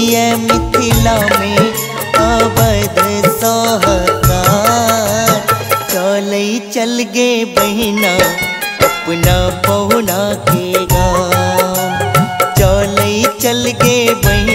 में चल बहना अपना पहुना के गाँव चल चल गे बहना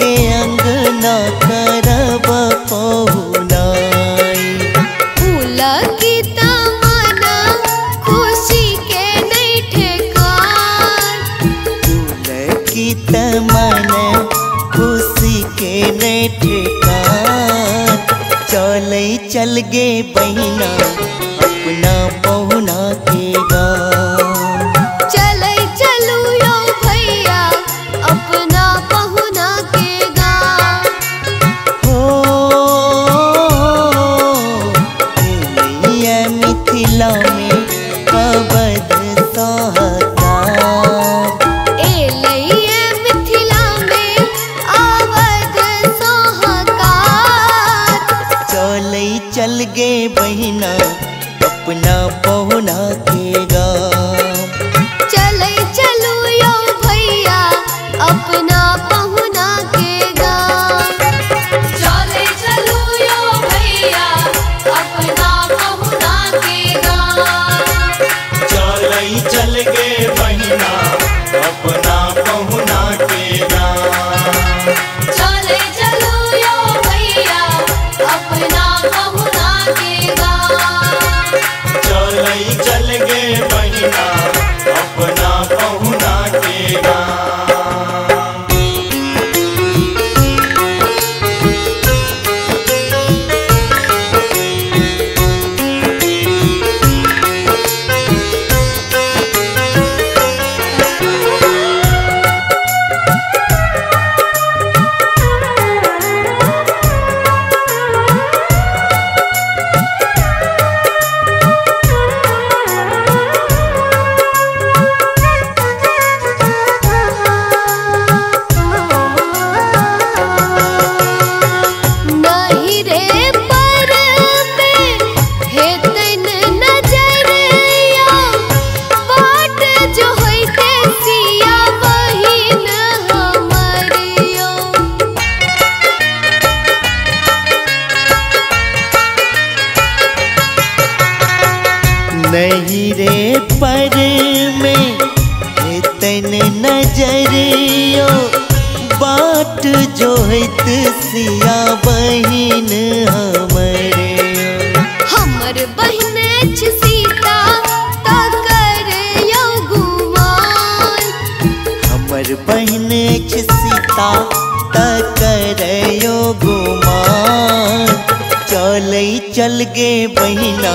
के अंगना करब पहुनाई। खुशी के नहीं ठेकान। फूल की तमन खुशी के ठेकान। चले चल गे बहिना में मिथिला में आवद सोहकार चले चल गे बहिना नहीं पर में तन नजरियो बाट जो हित सिया बहिन हमरे। हमर बहिन सीता तकर यो गुमान? हमर बहिन सीता तकरयो गुमान। चलै चल गे बहिना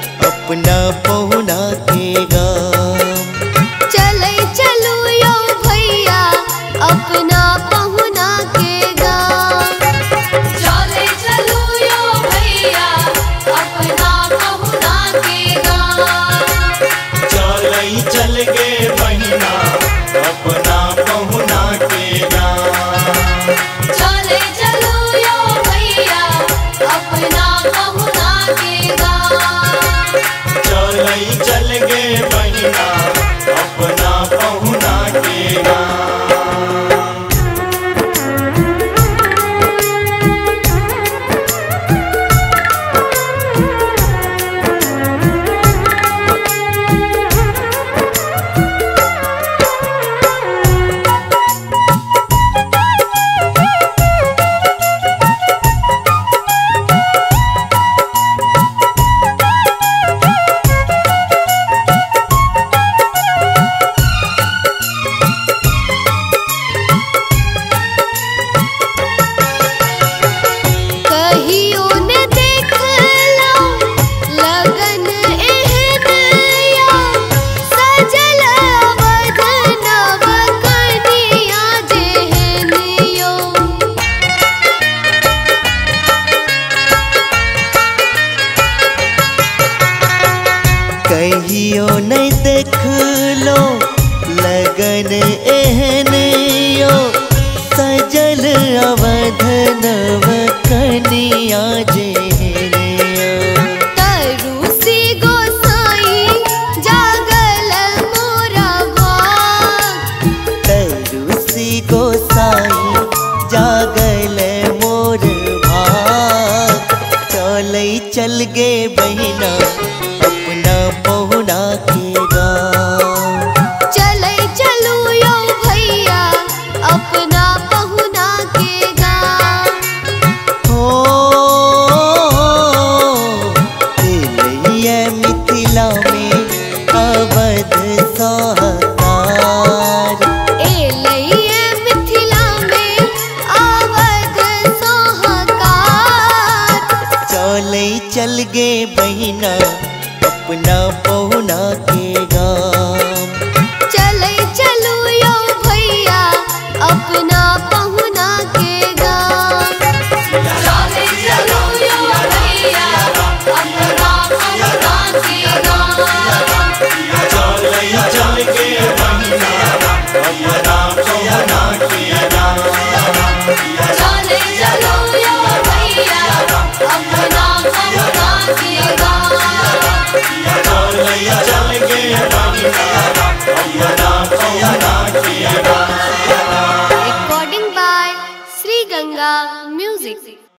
अपना पहुना थे कहियो नहीं देख लो लगन एहन यो सजल अवधन कनिया जे सा है